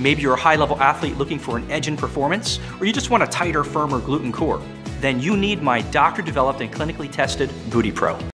Maybe you're a high-level athlete looking for an edge in performance, or you just want a tighter, firmer glute and core. Then you need my doctor-developed and clinically tested Booty Pro.